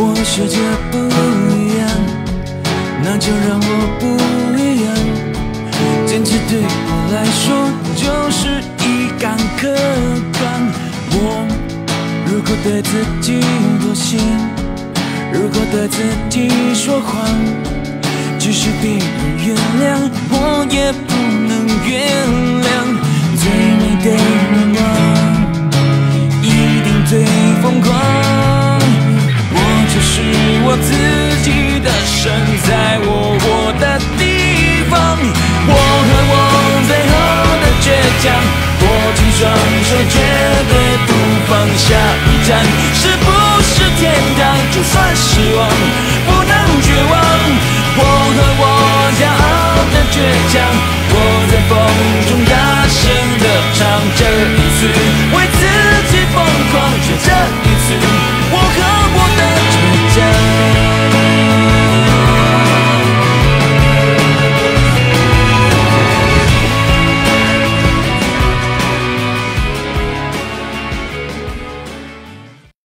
我世界不一样，那就让我不一样。坚持对我来说就是一杆客观。我如果对自己妥协，如果对自己说谎，即使别人原谅，我也不能原谅。最美的愿望，一定最疯狂。我自己的神，在我活的地方。我和我最后的倔强，握紧双手，绝对不放下。一站是不是天堂？就算失望，不能绝望。我和我骄傲的倔强，我在风中大声地唱，这一次。